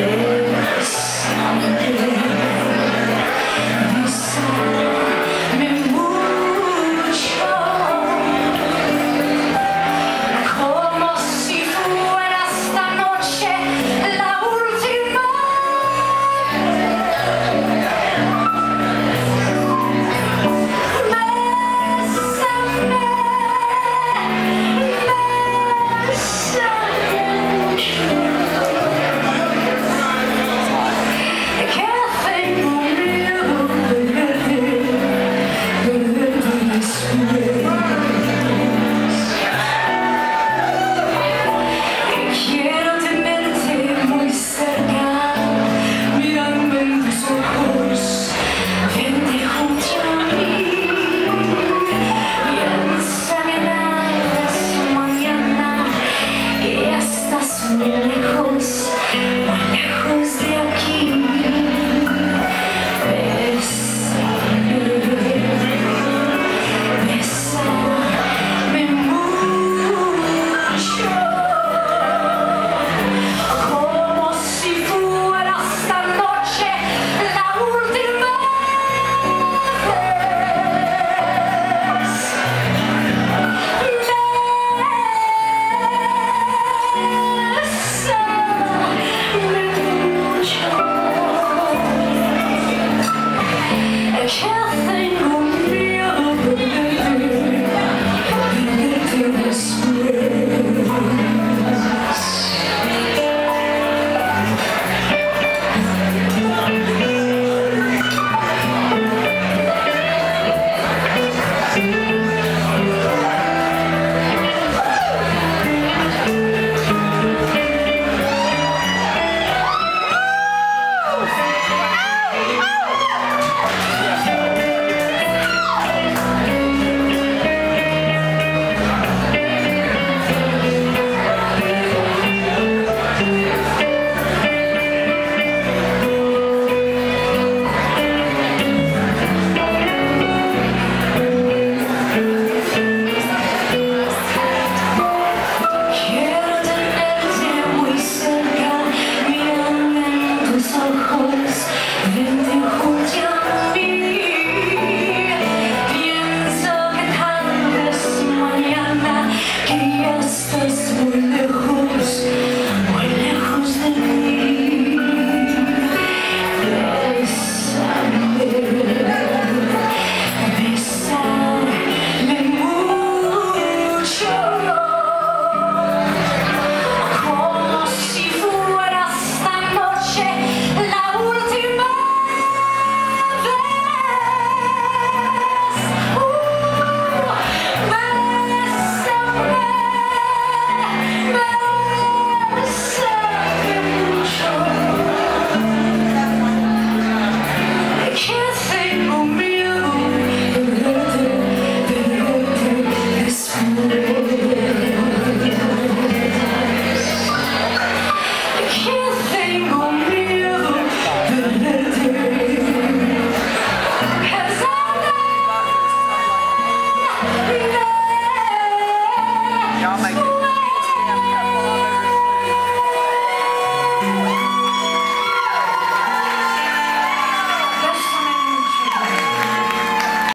Yeah. Killing.